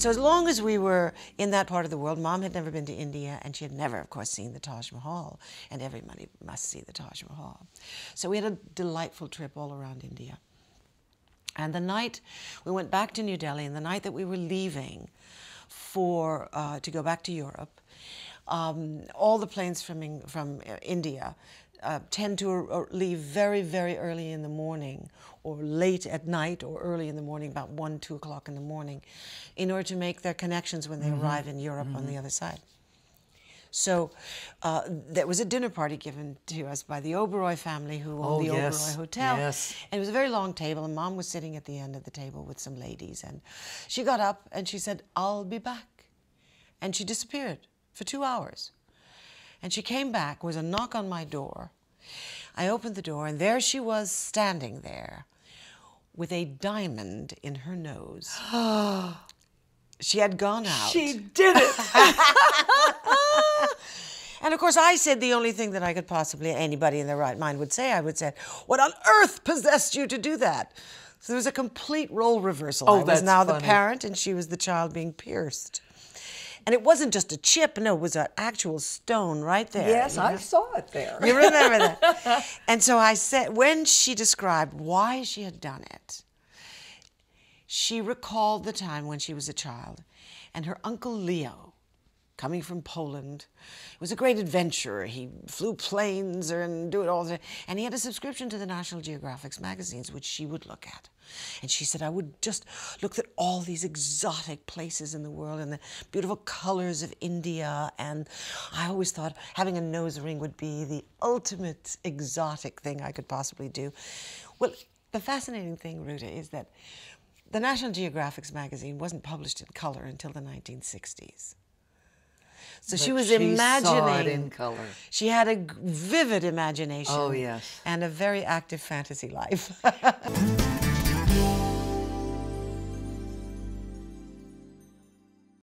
So as long as we were in that part of the world, mom had never been to India and she had never, of course, seen the Taj Mahal. And everybody must see the Taj Mahal. So we had a delightful trip all around India. And the night we went back to New Delhi, and the night that we were leaving for uh, to go back to Europe, um, all the planes from from uh, India uh, tend to uh, leave very very early in the morning, or late at night, or early in the morning, about one two o'clock in the morning, in order to make their connections when they arrive in Europe on the other side. So uh, there was a dinner party given to us by the Oberoi family who owned Oh, the yes, Oberoi Hotel. yes. And it was a very long table, and mom was sitting at the end of the table with some ladies. And she got up and she said, I'll be back. And she disappeared for two hours. And she came back, was a knock on my door. I opened the door, and there she was standing there with a diamond in her nose. she had gone out. She did it. And of course, I said the only thing that I could possibly, anybody in their right mind would say, I would say, What on earth possessed you to do that? So there was a complete role reversal. Oh, I was now the parent and she was the child being pierced. And it wasn't just a chip, no, it was an actual stone right there. yes, I know? saw it there. You remember that? and so I said, when she described why she had done it, she recalled the time when she was a child and her uncle Leo, coming from Poland, It was a great adventurer. He flew planes and do it all the And he had a subscription to the National Geographic's magazines, which she would look at. And she said, I would just look at all these exotic places in the world and the beautiful colors of India. And I always thought having a nose ring would be the ultimate exotic thing I could possibly do. Well, the fascinating thing, Ruta, is that the National Geographic's magazine wasn't published in color until the 1960s. So she was she imagining. in color. She had a vivid imagination. Oh, yes. And a very active fantasy life.